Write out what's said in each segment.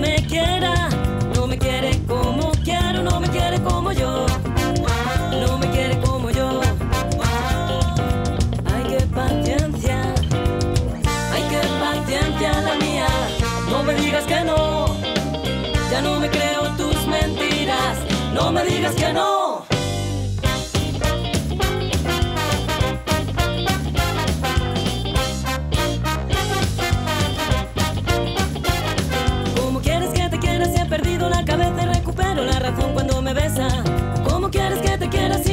me quiera, no me quiere como quiero, no me quiere como yo, no me quiere como yo. Hay que paciencia, hay que paciencia la mía, no me digas que no, ya no me creo tus mentiras, no me digas que no.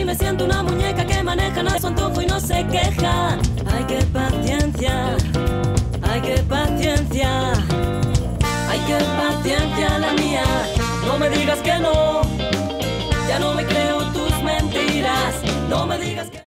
Me siento una muñeca que maneja a su antojo y no se queja? Ay, qué paciencia, ay, qué paciencia, ay, qué paciencia la mía. No me digas que no, ya no me creo tus mentiras, no me digas que